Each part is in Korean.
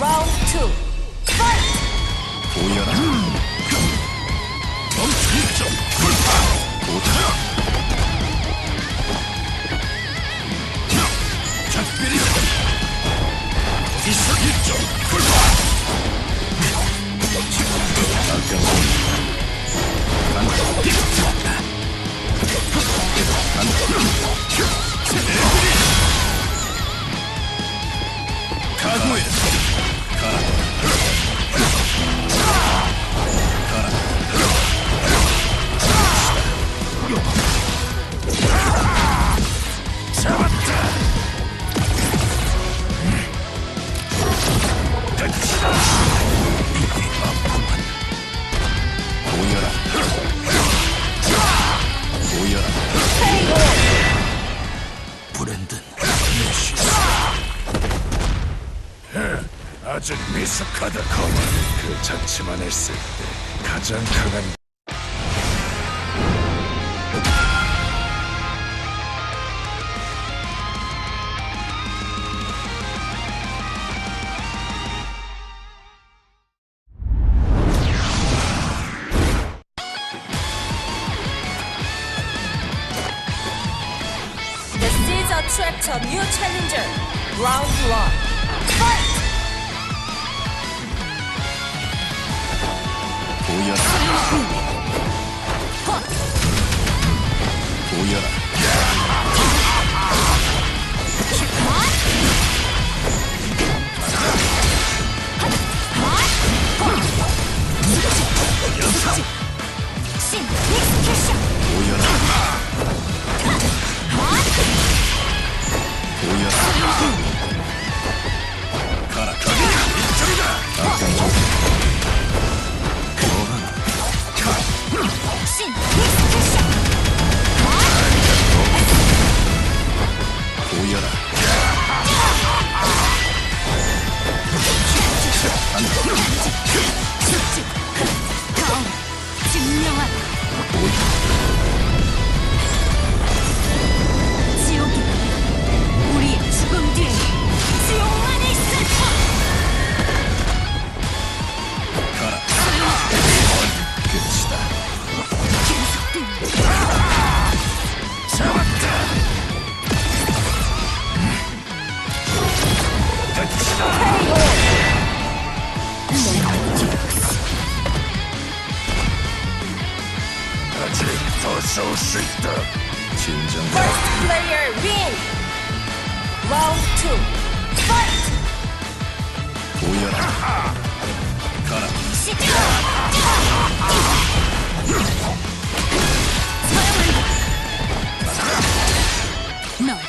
Round two. Fight. 보여라. 멈추죠. 불파. 보자. 브랜든 메시. 아직 미숙하다 커먼. 그 자체만 했을 때 가장 강한 attract a new challenger. Round one. Fight. 보여라. 보여 勝していったチンジャンだ First player win Round 2 Fight おやらからシッタナイス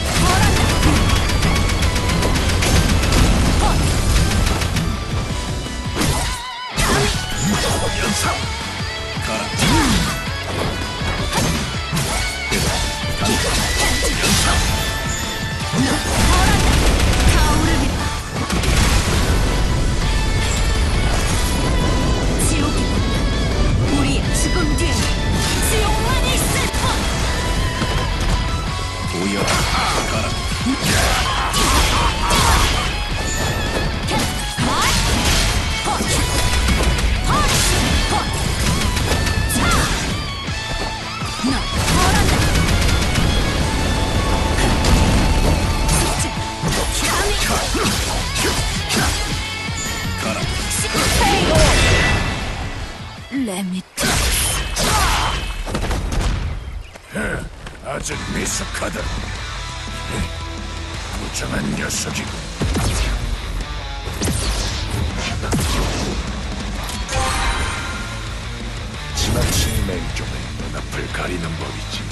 Yes, sir. Yeah. 레미트 아직 미숙하다. 무정한 녀석이고. 지나친 맹종은 눈앞을 가리는 법이지.